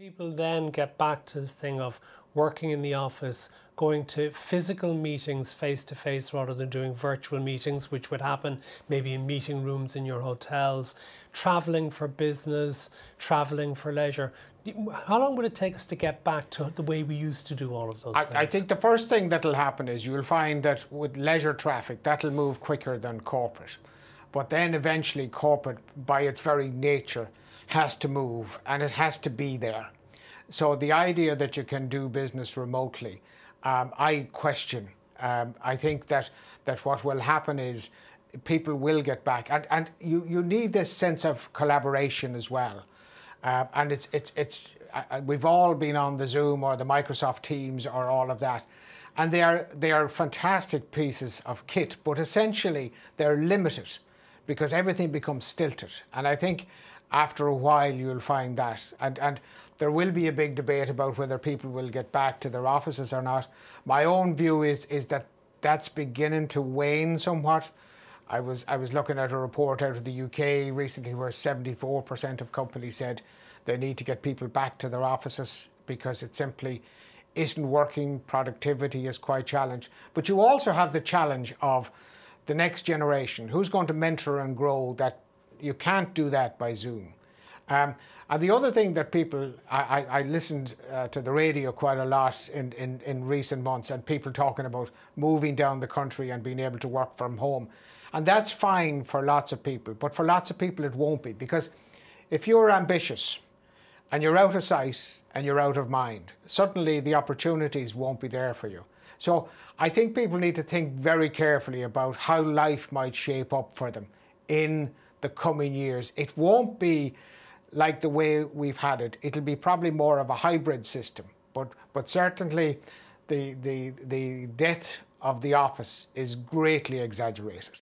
People then get back to this thing of working in the office, going to physical meetings face to face rather than doing virtual meetings, which would happen maybe in meeting rooms in your hotels, traveling for business, traveling for leisure. How long would it take us to get back to the way we used to do all of those I, things? I think the first thing that'll happen is you'll find that with leisure traffic, that'll move quicker than corporate. But then eventually, corporate, by its very nature, has to move and it has to be there. So the idea that you can do business remotely, um, I question. Um, I think that that what will happen is people will get back, and, and you, you need this sense of collaboration as well. Uh, and it's it's it's uh, we've all been on the Zoom or the Microsoft Teams or all of that, and they are they are fantastic pieces of kit, but essentially they're limited because everything becomes stilted. And I think after a while you'll find that. And, and there will be a big debate about whether people will get back to their offices or not. My own view is, is that that's beginning to wane somewhat. I was, I was looking at a report out of the UK recently where 74% of companies said they need to get people back to their offices because it simply isn't working. Productivity is quite challenged. But you also have the challenge of the next generation. Who's going to mentor and grow that you can't do that by Zoom. Um, and the other thing that people, I, I listened uh, to the radio quite a lot in, in, in recent months and people talking about moving down the country and being able to work from home. And that's fine for lots of people, but for lots of people it won't be because if you're ambitious and you're out of sight and you're out of mind, suddenly the opportunities won't be there for you. So I think people need to think very carefully about how life might shape up for them in the coming years. It won't be like the way we've had it. It'll be probably more of a hybrid system. But but certainly the the the death of the office is greatly exaggerated.